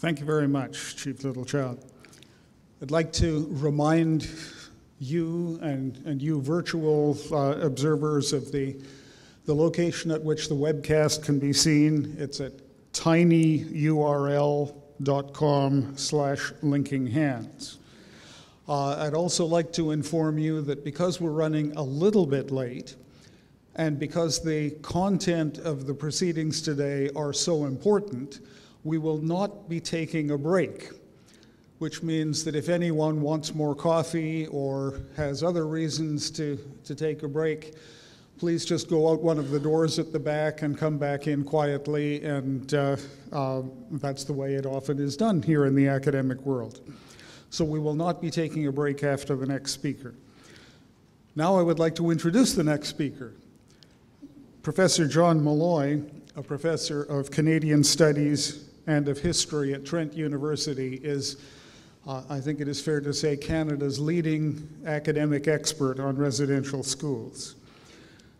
Thank you very much, Chief Littlechild. I'd like to remind you and, and you virtual uh, observers of the, the location at which the webcast can be seen. It's at tinyurl.com slash linking hands. Uh, I'd also like to inform you that because we're running a little bit late, and because the content of the proceedings today are so important, we will not be taking a break, which means that if anyone wants more coffee or has other reasons to, to take a break, please just go out one of the doors at the back and come back in quietly, and uh, uh, that's the way it often is done here in the academic world. So we will not be taking a break after the next speaker. Now I would like to introduce the next speaker. Professor John Milloy, a professor of Canadian Studies and of History at Trent University, is, uh, I think it is fair to say, Canada's leading academic expert on residential schools.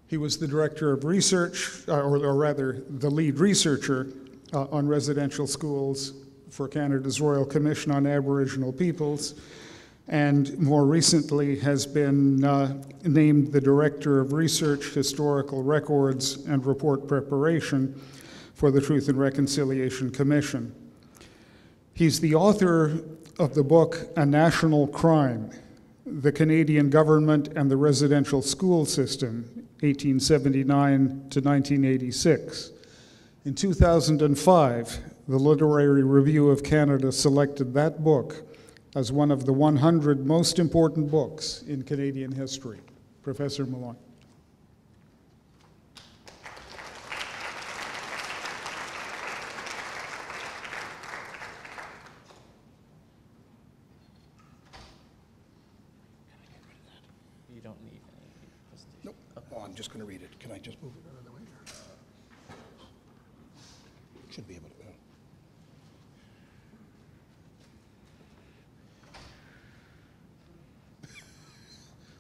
He was the director of research, uh, or, or, rather, the lead researcher uh, on residential schools for Canada's Royal Commission on Aboriginal Peoples and more recently has been uh, named the Director of Research, Historical Records, and Report Preparation for the Truth and Reconciliation Commission. He's the author of the book A National Crime The Canadian Government and the Residential School System, 1879 to 1986. In 2005, the Literary Review of Canada selected that book as one of the 100 most important books in Canadian history. Professor Milloy. You don't need any. Just- Nope. Oh, I'm just going to read it. Can I just move it out of the way? Should be able to. uh,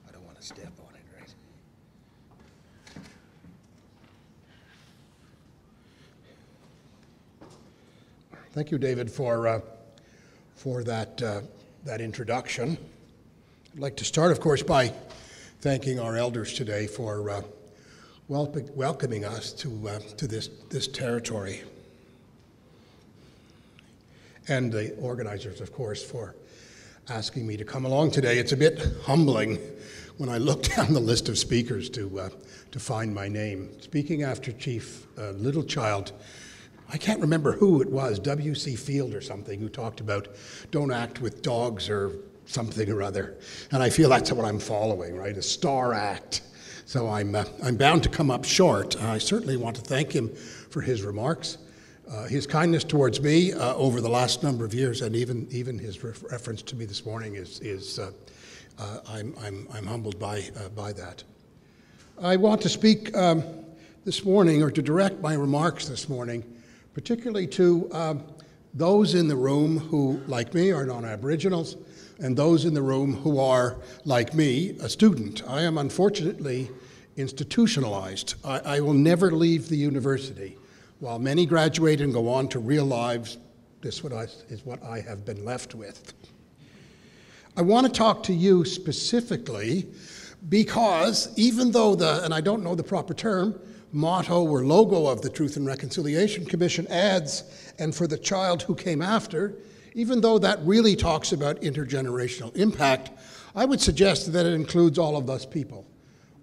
I don't want to step on it, right? Thank you, David, for, uh, for that, uh, that introduction. I'd like to start, of course, by thanking our elders today for uh, wel- welcoming us to, uh, to this, this territory. And the organizers, of course, for asking me to come along today. It's a bit humbling when I look down the list of speakers to, uh, to find my name. Speaking after Chief uh, Littlechild, I can't remember who it was, W.C. Field or something, who talked about don't act with dogs or something or other. And I feel that's what I'm following, right? A star act. So I'm, uh, I'm bound to come up short. I certainly want to thank him for his remarks, uh, his kindness towards me uh, over the last number of years, and even, even his ref- reference to me this morning is, is uh, I'm, I'm, I'm humbled by, uh, by that. I want to speak um, this morning, or to direct my remarks this morning, particularly to um, those in the room who, like me, are non Aboriginals, and those in the room who are, like me, a student. I am unfortunately institutionalized. I, I will never leave the university. While many graduate and go on to real lives, this what I, is what I have been left with. I want to talk to you specifically because even though the, and I don't know the proper term, motto or logo of the Truth and Reconciliation Commission adds, and for the child who came after, even though that really talks about intergenerational impact, I would suggest that it includes all of us people.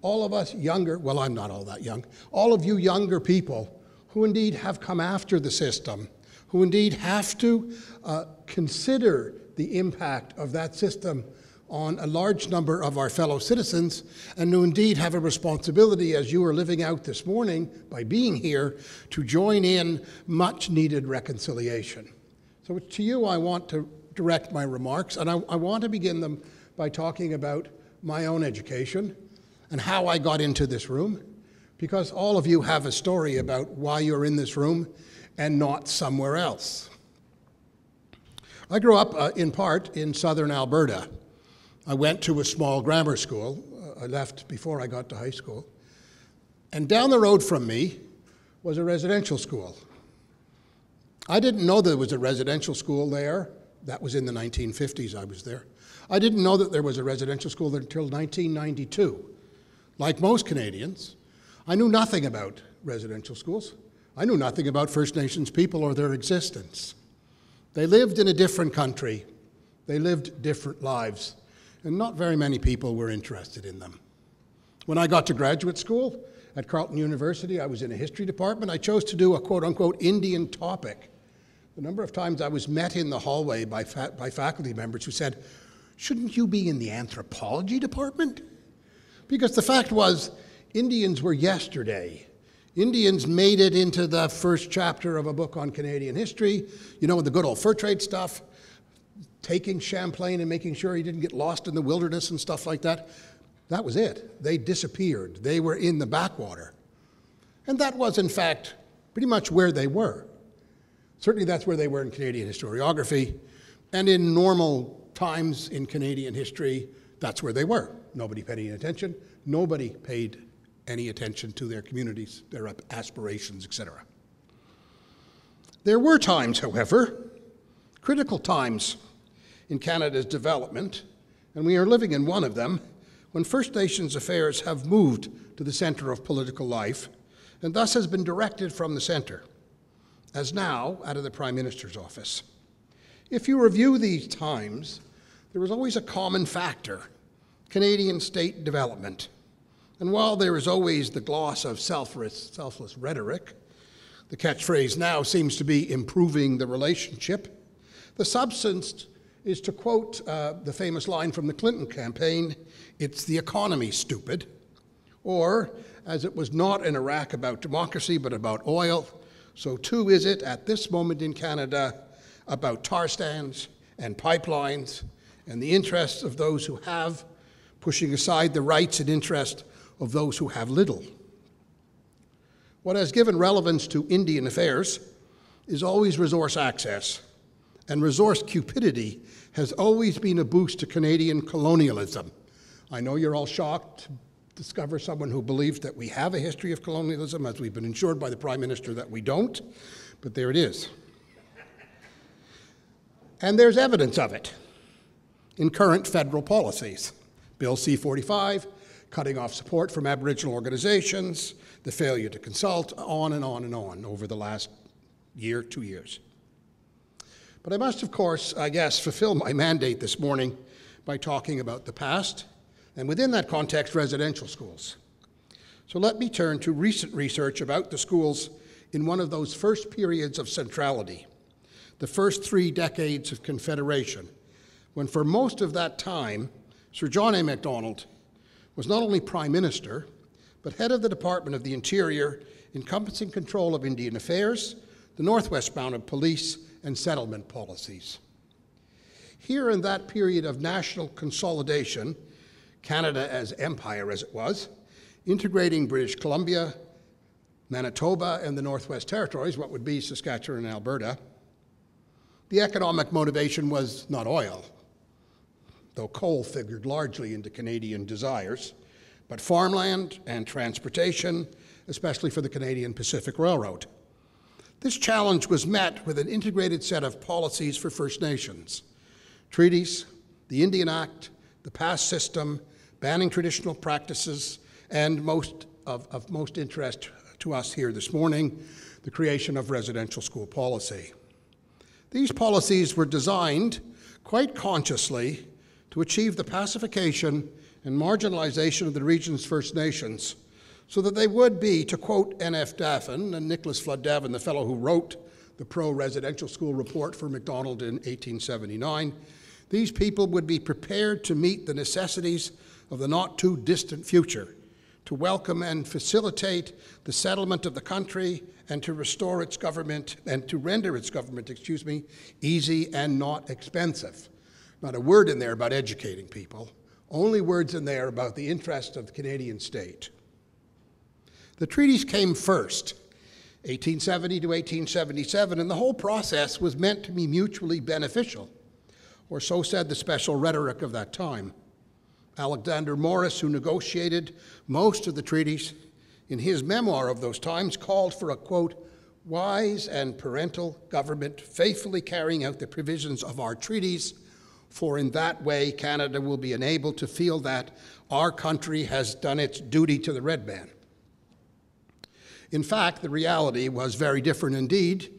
All of us younger, well, I'm not all that young, all of you younger people who indeed have come after the system, who indeed have to uh, consider the impact of that system on a large number of our fellow citizens, and who indeed have a responsibility, as you are living out this morning by being here, to join in much needed reconciliation. So, to you, I want to direct my remarks, and I, I want to begin them by talking about my own education and how I got into this room, because all of you have a story about why you're in this room and not somewhere else. I grew up uh, in part in southern Alberta. I went to a small grammar school. Uh, I left before I got to high school. And down the road from me was a residential school. I didn't know there was a residential school there. That was in the 1950s, I was there. I didn't know that there was a residential school there until 1992. Like most Canadians, I knew nothing about residential schools. I knew nothing about First Nations people or their existence. They lived in a different country, they lived different lives, and not very many people were interested in them. When I got to graduate school at Carleton University, I was in a history department. I chose to do a quote unquote Indian topic. The number of times I was met in the hallway by, fa- by faculty members who said, Shouldn't you be in the anthropology department? Because the fact was, Indians were yesterday. Indians made it into the first chapter of a book on Canadian history. You know, the good old fur trade stuff, taking Champlain and making sure he didn't get lost in the wilderness and stuff like that. That was it. They disappeared. They were in the backwater. And that was, in fact, pretty much where they were. Certainly, that's where they were in Canadian historiography. And in normal times in Canadian history, that's where they were. Nobody paid any attention. Nobody paid any attention to their communities, their aspirations, etc. There were times, however, critical times in Canada's development, and we are living in one of them, when First Nations affairs have moved to the centre of political life and thus has been directed from the centre, as now out of the Prime Minister's office. If you review these times, there was always a common factor Canadian state development. And while there is always the gloss of selfless, selfless rhetoric, the catchphrase now seems to be improving the relationship, the substance is to quote uh, the famous line from the Clinton campaign it's the economy, stupid. Or, as it was not in Iraq about democracy but about oil, so too is it at this moment in Canada about tar sands and pipelines and the interests of those who have, pushing aside the rights and interests of those who have little. What has given relevance to Indian affairs is always resource access, and resource cupidity has always been a boost to Canadian colonialism. I know you're all shocked to discover someone who believes that we have a history of colonialism, as we've been assured by the Prime Minister that we don't, but there it is. And there's evidence of it in current federal policies. Bill C 45, cutting off support from Aboriginal organizations, the failure to consult, on and on and on over the last year, two years. But I must, of course, I guess, fulfill my mandate this morning by talking about the past, and within that context, residential schools. So let me turn to recent research about the schools in one of those first periods of centrality, the first three decades of Confederation, when for most of that time, Sir John A. Macdonald was not only Prime Minister, but head of the Department of the Interior, encompassing control of Indian affairs, the Northwest Mounted Police, and settlement policies. Here in that period of national consolidation, Canada as empire as it was, integrating British Columbia, Manitoba, and the Northwest Territories, what would be Saskatchewan and Alberta, the economic motivation was not oil, though coal figured largely into Canadian desires, but farmland and transportation, especially for the Canadian Pacific Railroad. This challenge was met with an integrated set of policies for First Nations treaties, the Indian Act, the pass system, banning traditional practices, and most of, of most interest to us here this morning, the creation of residential school policy. These policies were designed quite consciously to achieve the pacification and marginalization of the region's First Nations so that they would be, to quote N.F. Davin and Nicholas Flood Davin, the fellow who wrote the pro residential school report for Macdonald in 1879, these people would be prepared to meet the necessities of the not too distant future, to welcome and facilitate the settlement of the country and to restore its government and to render its government, excuse me, easy and not expensive. Not a word in there about educating people, only words in there about the interest of the Canadian state. The treaties came first, 1870 to 1877, and the whole process was meant to be mutually beneficial, or so said the special rhetoric of that time. Alexander Morris, who negotiated most of the treaties, in his memoir of those times, called for a quote, wise and parental government faithfully carrying out the provisions of our treaties, for in that way Canada will be enabled to feel that our country has done its duty to the red man. In fact, the reality was very different indeed,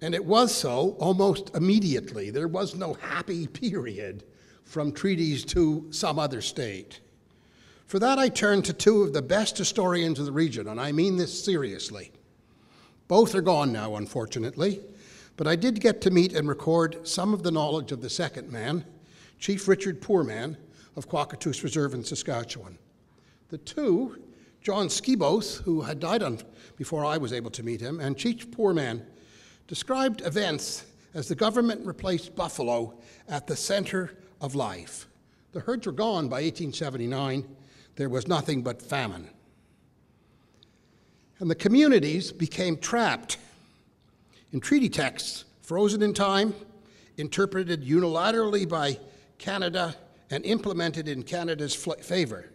and it was so almost immediately. There was no happy period from treaties to some other state. For that, I turn to two of the best historians of the region, and I mean this seriously. Both are gone now, unfortunately, but I did get to meet and record some of the knowledge of the second man, Chief Richard Poorman of Kawacatoose Reserve in Saskatchewan. The two, John Skibos, who had died on, before I was able to meet him, and Chief Poorman, described events as the government replaced buffalo at the center of life. The herds were gone by 1879. There was nothing but famine. And the communities became trapped in treaty texts, frozen in time, interpreted unilaterally by Canada, and implemented in Canada's favor.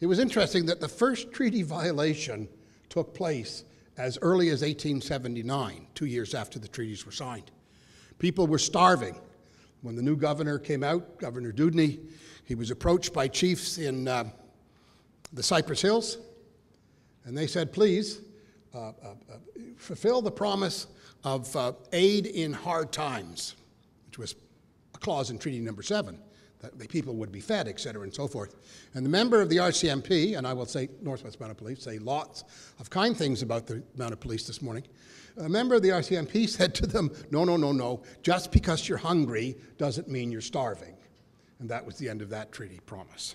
It was interesting that the first treaty violation took place as early as 1879, two years after the treaties were signed. People were starving. When the new governor came out, Governor Dewdney, he was approached by chiefs in uh, the Cypress Hills, and they said, please uh, uh, uh fulfill the promise of uh, aid in hard times, which was a clause in Treaty Number Seven that the people would be fed, et cetera, and so forth. And the member of the RCMP, and I will say Northwest Mounted Police, say lots of kind things about the Mounted Police this morning. A member of the RCMP said to them, No, no, no, no, just because you're hungry doesn't mean you're starving. And that was the end of that treaty promise.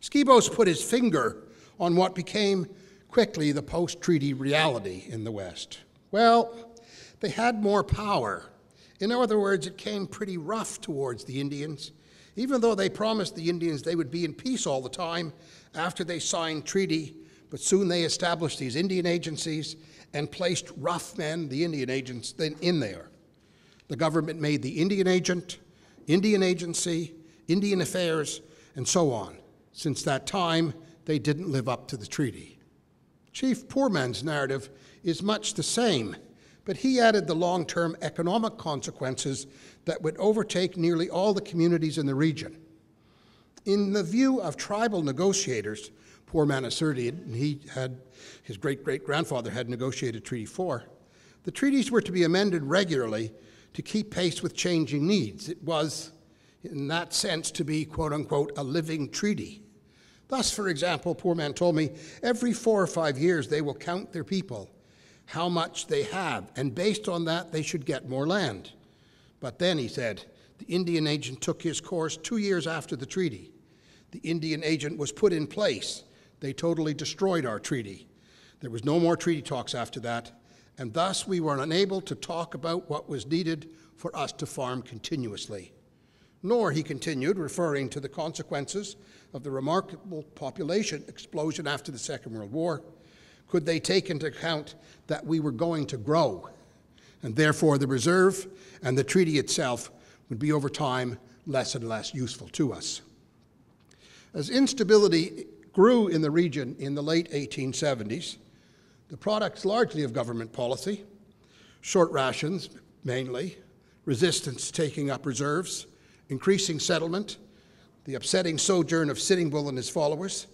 Skibos put his finger on what became quickly the post treaty reality in the West. Well, they had more power in other words, it came pretty rough towards the Indians, even though they promised the Indians they would be in peace all the time after they signed treaty. But soon they established these Indian agencies and placed rough men, the Indian agents, in there. The government made the Indian agent, Indian agency, Indian affairs, and so on. Since that time, they didn't live up to the treaty. Chief Poorman's narrative is much the same but he added the long term economic consequences that would overtake nearly all the communities in the region. In the view of tribal negotiators, Poorman asserted, and he had his great great grandfather had negotiated Treaty 4, the treaties were to be amended regularly to keep pace with changing needs. It was, in that sense, to be, quote unquote, a living treaty. Thus, for example, Poorman told me every four or five years they will count their people how much they have, and based on that, they should get more land. But then, he said, the Indian agent took his course two years after the treaty. The Indian agent was put in place. They totally destroyed our treaty. There was no more treaty talks after that, and thus we were unable to talk about what was needed for us to farm continuously. Nor, he continued, referring to the consequences of the remarkable population explosion after the Second World War, could they take into account that we were going to grow? And therefore, the reserve and the treaty itself would be over time less and less useful to us. As instability grew in the region in the late 1870s, the products largely of government policy, short rations mainly, resistance taking up reserves, increasing settlement, the upsetting sojourn of Sitting Bull and his followers,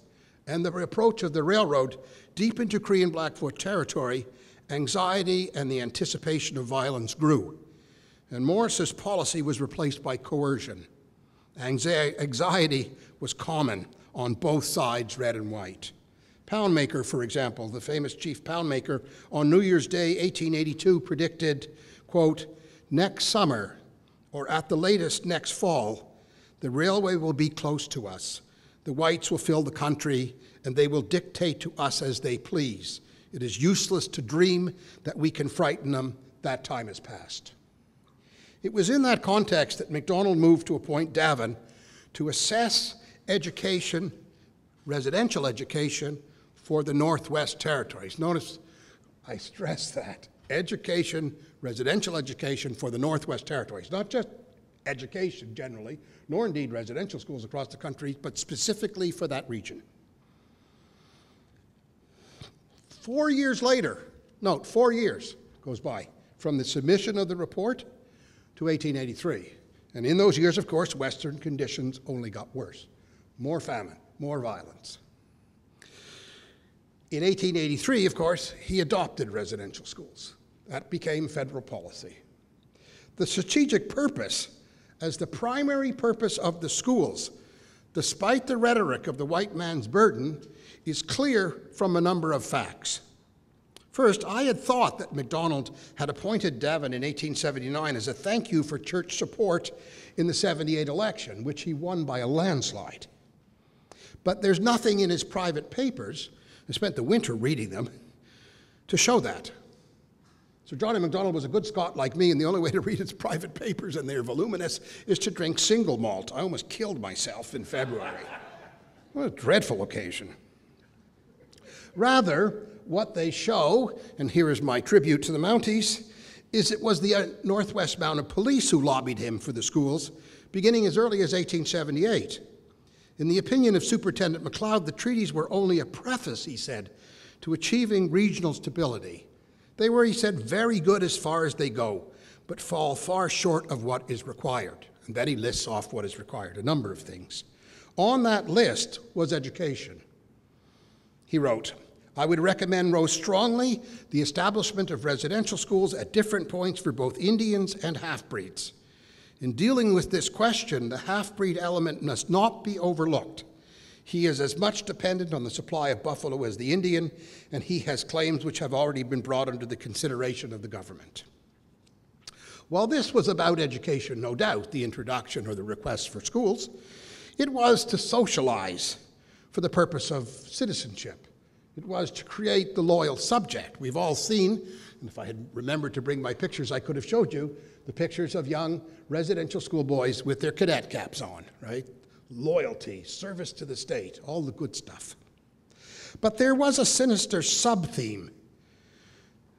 and the approach of the railroad deep into and Blackfoot territory, anxiety and the anticipation of violence grew. And Morris's policy was replaced by coercion. Anxiety was common on both sides, red and white. Poundmaker, for example, the famous chief Poundmaker, on New Year's Day 1882 predicted, quote, next summer, or at the latest next fall, the railway will be close to us the whites will fill the country, and they will dictate to us as they please. It is useless to dream that we can frighten them. That time has passed. It was in that context that Macdonald moved to appoint Davin to assess education, residential education, for the Northwest Territories. Notice I stress that education, residential education for the Northwest Territories, not just education generally, nor indeed residential schools across the country, but specifically for that region. Four years later, Note, four years goes by from the submission of the report to 1883. And in those years, of course, Western conditions only got worse more famine, more violence. In 1883, of course, he adopted residential schools. That became federal policy. The strategic purpose, as the primary purpose of the schools, despite the rhetoric of the white man's burden, is clear from a number of facts. First, I had thought that MacDonald had appointed Davin in 1879 as a thank you for church support in the 78 election, which he won by a landslide. But there's nothing in his private papers, I spent the winter reading them, to show that. Sir John A. MacDonald was a good Scot like me, and the only way to read his private papers, and they're voluminous, is to drink single malt. I almost killed myself in February. What a dreadful occasion. Rather, what they show, and here is my tribute to the Mounties, is it was the uh, Northwest Mounted Police who lobbied him for the schools, beginning as early as 1878. In the opinion of Superintendent McLeod, the treaties were only a preface, he said, to achieving regional stability. They were, he said, very good as far as they go, but fall far short of what is required. And then he lists off what is required, a number of things. On that list was education. He wrote, I would recommend most strongly the establishment of residential schools at different points for both Indians and half breeds. In dealing with this question, the half breed element must not be overlooked. He is as much dependent on the supply of buffalo as the Indian, and he has claims which have already been brought under the consideration of the government. While this was about education, no doubt, the introduction or the request for schools, it was to socialize for the purpose of citizenship. It was to create the loyal subject. We've all seen, and if I had remembered to bring my pictures, I could have showed you the pictures of young residential school boys with their cadet caps on, right? Loyalty, service to the state, all the good stuff. But there was a sinister sub theme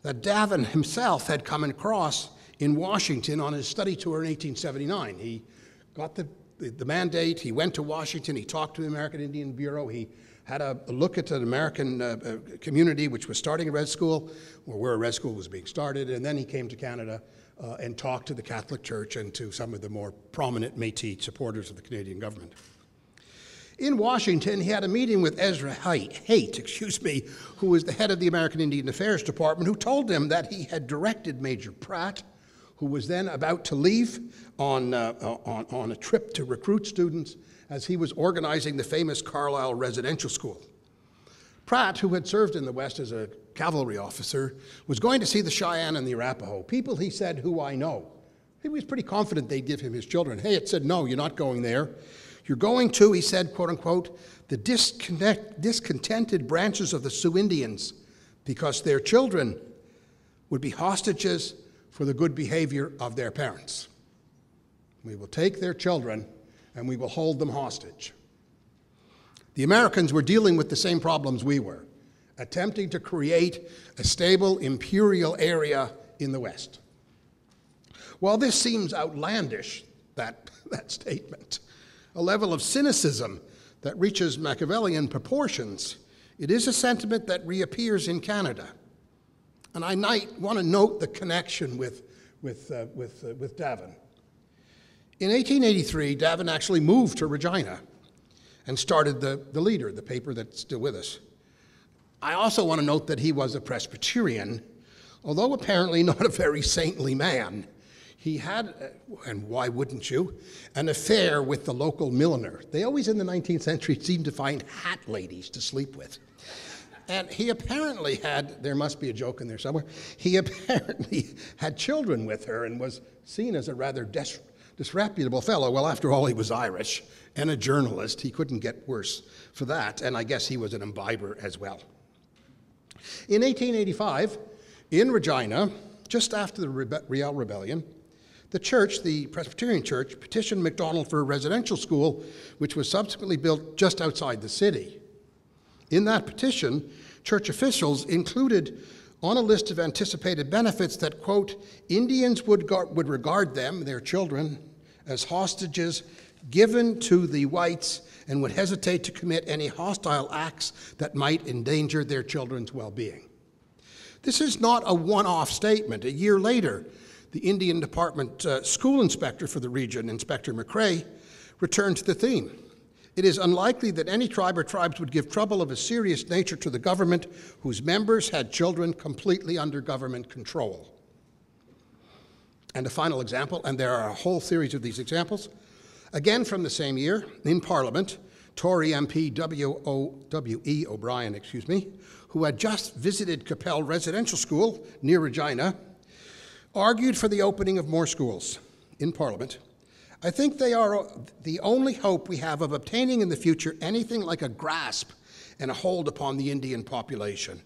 that Davin himself had come across in Washington on his study tour in 1879. He got the, the, mandate, he went to Washington, he talked to the American Indian Bureau, he had a, a look at an American uh, uh, community which was starting a red school, or where a red school was being started, and then he came to Canada uh, and talk to the Catholic Church and to some of the more prominent Métis supporters of the Canadian government. In Washington, he had a meeting with Ezra Hayt, excuse me, who was the head of the American Indian Affairs Department, who told him that he had directed Major Pratt, who was then about to leave on, uh, on, on a trip to recruit students, as he was organizing the famous Carlisle Residential School. Pratt, who had served in the West as a cavalry officer, was going to see the Cheyenne and the Arapaho, people he said who I know. He was pretty confident they'd give him his children. Hey, it said, no, you're not going there. You're going to, he said, quote unquote, the discontented branches of the Sioux Indians because their children would be hostages for the good behavior of their parents. We will take their children and we will hold them hostage. The Americans were dealing with the same problems we were, attempting to create a stable imperial area in the West. While this seems outlandish, that, that statement, a level of cynicism that reaches Machiavellian proportions, it is a sentiment that reappears in Canada. And I might want to note the connection with, with, uh, with, uh, with Davin. In 1883, Davin actually moved to Regina and started the, the Leader, the paper that's still with us. I also want to note that he was a Presbyterian, although apparently not a very saintly man. He had, uh, and why wouldn't you, an affair with the local milliner. They always in the 19th century seemed to find hat ladies to sleep with. And he apparently had, there must be a joke in there somewhere, he apparently had children with her and was seen as a rather disreputable fellow. Well, after all, he was Irish and a journalist. He couldn't get worse for that, and I guess he was an imbiber as well. In 1885, in Regina, just after the Rebe- Riel Rebellion, the church, the Presbyterian Church, petitioned MacDonald for a residential school, which was subsequently built just outside the city. In that petition, church officials included on a list of anticipated benefits that, quote, Indians would, would regard them, their children, as hostages given to the whites and would hesitate to commit any hostile acts that might endanger their children's well being. This is not a one off statement. A year later, the Indian Department uh, school inspector for the region, Inspector McRae, returned to the theme. It is unlikely that any tribe or tribes would give trouble of a serious nature to the government whose members had children completely under government control. And a final example, and there are a whole series of these examples. Again from the same year, in Parliament, Tory MP W.E. O'Brien, excuse me, who had just visited Qu'Appelle Residential School near Regina, argued for the opening of more schools in Parliament. I think they are the only hope we have of obtaining in the future anything like a grasp and a hold upon the Indian population.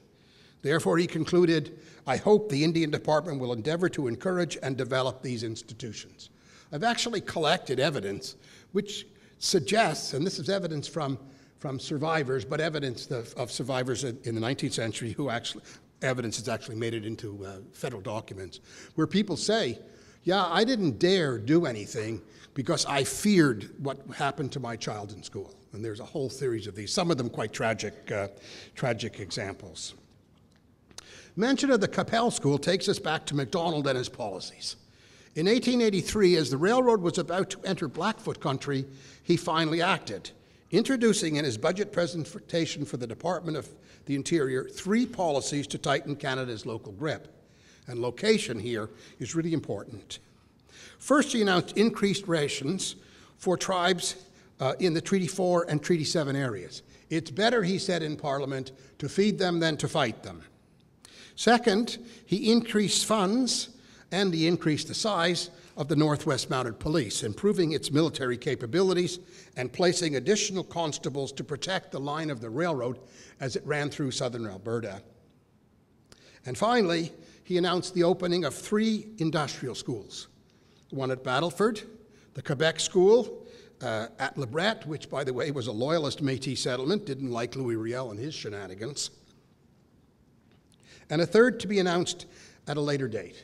Therefore, he concluded, I hope the Indian Department will endeavor to encourage and develop these institutions. I've actually collected evidence which suggests, and this is evidence from, from survivors, but evidence of, of survivors in, the 19th century who actually, evidence has actually made it into uh, federal documents, where people say, Yeah, I didn't dare do anything because I feared what happened to my child in school. And there's a whole series of these, some of them quite tragic, uh, tragic examples. Mention of the Qu'Appelle School takes us back to MacDonald and his policies. In 1883, as the railroad was about to enter Blackfoot country, he finally acted, introducing in his budget presentation for the Department of the Interior three policies to tighten Canada's local grip. And location here is really important. First, he announced increased rations for tribes uh, in the Treaty 4 and Treaty 7 areas. It's better, he said in Parliament, to feed them than to fight them. Second, he increased funds and he increased the size of the Northwest Mounted Police, improving its military capabilities and placing additional constables to protect the line of the railroad as it ran through southern Alberta. And finally, he announced the opening of three industrial schools one at Battleford, the Qu'Appelle School uh, at Lebret, which, by the way, was a loyalist Metis settlement, didn't like Louis Riel and his shenanigans, and a third to be announced at a later date.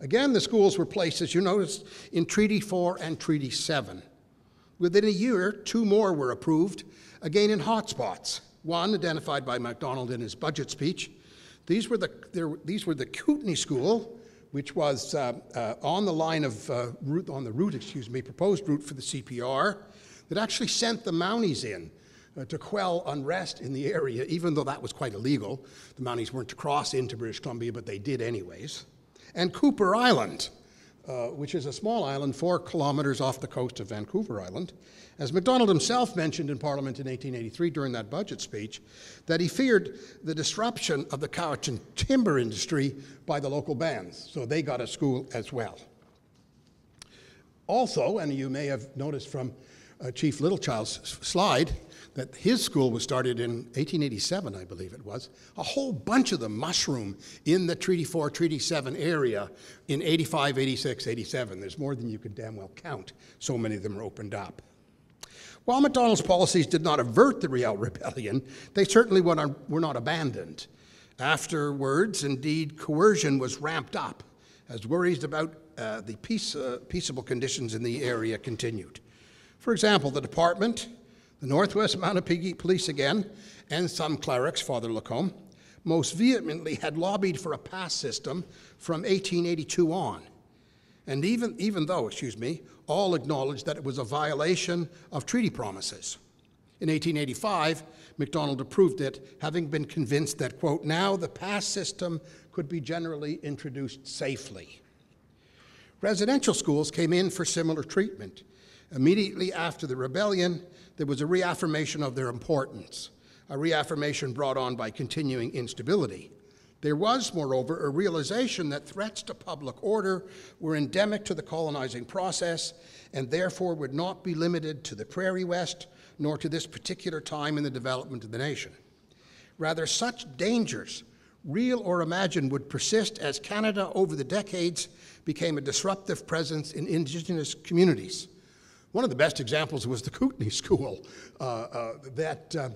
Again, the schools were placed, as you noticed, in Treaty 4 and Treaty 7. Within a year, two more were approved, again in hotspots. One identified by MacDonald in his budget speech. These were the, there, these were the Kootenay School, which was uh, uh, on the line of uh, route, on the route, excuse me, proposed route for the CPR, that actually sent the Mounties in uh, to quell unrest in the area, even though that was quite illegal. The Mounties weren't to cross into British Columbia, but they did anyways and Kuper Island, uh, which is a small island four kilometers off the coast of Vancouver Island. As MacDonald himself mentioned in Parliament in 1883 during that budget speech, that he feared the disruption of the Cowichan timber industry by the local bands, so they got a school as well. Also, and you may have noticed from uh, Chief Littlechild's slide, that his school was started in 1887, I believe it was. A whole bunch of them mushroom in the Treaty 4, Treaty 7 area in 85, 86, 87. There's more than you can damn well count. So many of them are opened up. While MacDonald's policies did not avert the Riel Rebellion, they certainly were not abandoned. Afterwards, indeed, coercion was ramped up as worries about uh, the peace, uh, peaceable conditions in the area continued. For example, the department the Northwest Mounted Police again, and some clerics, Father Lacombe, most vehemently had lobbied for a pass system from 1882 on. And even, even though, excuse me, all acknowledged that it was a violation of treaty promises. In 1885, MacDonald approved it, having been convinced that, quote, now the pass system could be generally introduced safely. Residential schools came in for similar treatment. Immediately after the rebellion, there was a reaffirmation of their importance, a reaffirmation brought on by continuing instability. There was, moreover, a realization that threats to public order were endemic to the colonizing process and therefore would not be limited to the Prairie West nor to this particular time in the development of the nation. Rather, such dangers, real or imagined, would persist as Canada over the decades became a disruptive presence in Indigenous communities. One of the best examples was the Kootenay School. Uh, uh, that uh,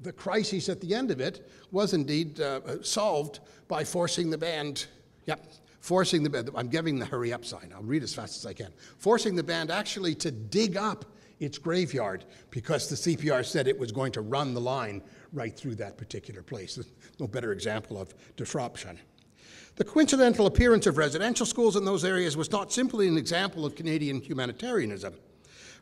the crisis at the end of it was indeed uh, solved by forcing the band. Yep, forcing the band. I'm giving the hurry up sign. I'll read as fast as I can. Forcing the band actually to dig up its graveyard because the CPR said it was going to run the line right through that particular place. No better example of disruption. The coincidental appearance of residential schools in those areas was not simply an example of Canadian humanitarianism.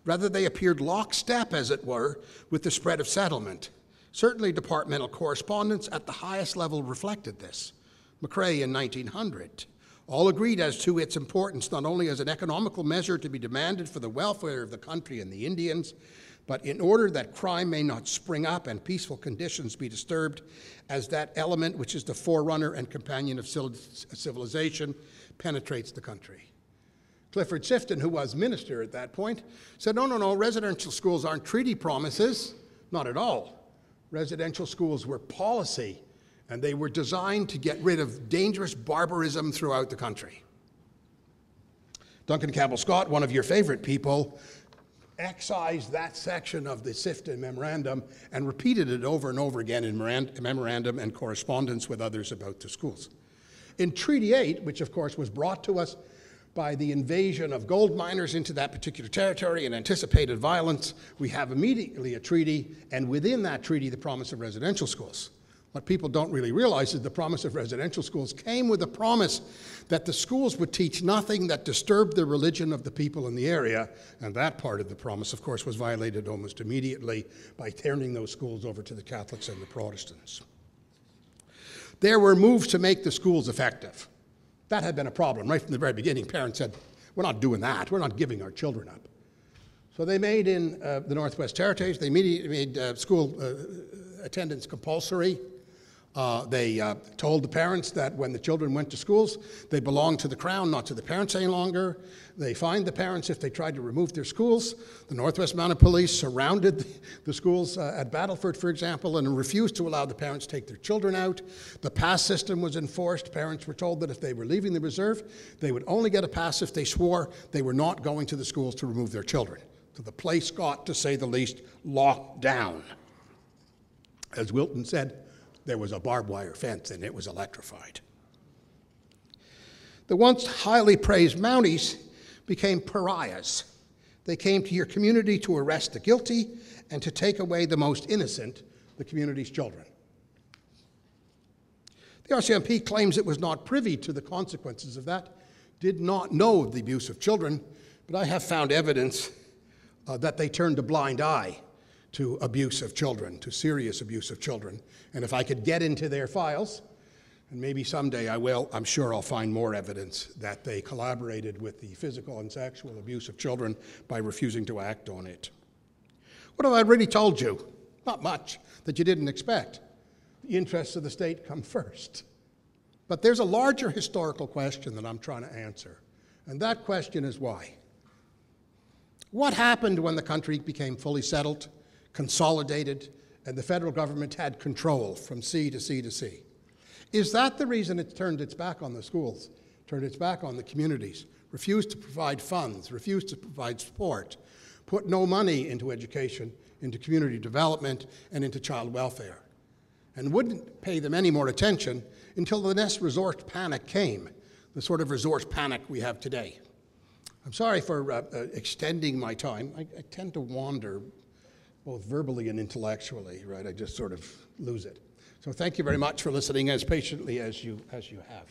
Rather, they appeared lockstep, as it were, with the spread of settlement. Certainly, departmental correspondence at the highest level reflected this. McRae in 1900. All agreed as to its importance not only as an economical measure to be demanded for the welfare of the country and the Indians, but in order that crime may not spring up and peaceful conditions be disturbed, as that element which is the forerunner and companion of civilization penetrates the country. Clifford Sifton, who was minister at that point, said, No, no, no, residential schools aren't treaty promises. Not at all. Residential schools were policy and they were designed to get rid of dangerous barbarism throughout the country. Duncan Campbell Scott, one of your favorite people, excised that section of the Sifton memorandum and repeated it over and over again in memorandum and correspondence with others about the schools. In Treaty 8, which of course was brought to us by the invasion of gold miners into that particular territory and anticipated violence, we have immediately a treaty, and within that treaty, the promise of residential schools. What people don't really realize is the promise of residential schools came with a promise that the schools would teach nothing that disturbed the religion of the people in the area. And that part of the promise, of course, was violated almost immediately by turning those schools over to the Catholics and the Protestants. There were moves to make the schools effective. That had been a problem. Right from the very beginning, parents said, We're not doing that. We're not giving our children up. So they made in uh, the Northwest Territories, they immediately made uh, school uh, attendance compulsory. Uh, they uh, told the parents that when the children went to schools, they belonged to the Crown, not to the parents any longer. They fined the parents if they tried to remove their schools. The Northwest Mounted Police surrounded the, schools uh, at Battleford, for example, and refused to allow the parents to take their children out. The pass system was enforced. Parents were told that if they were leaving the reserve, they would only get a pass if they swore they were not going to the schools to remove their children. So the place got, to say the least, locked down. As Wilton said, there was a barbed wire fence and it was electrified. The once highly praised Mounties became pariahs. They came to your community to arrest the guilty and to take away the most innocent, the community's children. The RCMP claims it was not privy to the consequences of that, did not know of the abuse of children, but I have found evidence uh, that they turned a blind eye to abuse of children, to serious abuse of children. And if I could get into their files, and maybe someday I will, I'm sure I'll find more evidence that they collaborated with the physical and sexual abuse of children by refusing to act on it. What have I already told you? Not much that you didn't expect. The interests of the state come first. But there's a larger historical question that I'm trying to answer, and that question is why? What happened when the country became fully settled? Consolidated, and the federal government had control from sea to sea to sea. Is that the reason it turned its back on the schools, turned its back on the communities, refused to provide funds, refused to provide support, put no money into education, into community development, and into child welfare, and wouldn't pay them any more attention until the next resort panic came, the sort of resort panic we have today? I'm sorry for uh, uh, extending my time. I, I tend to wander both verbally and intellectually, right? I just sort of lose it. So thank you very much for listening as patiently as you, as you have.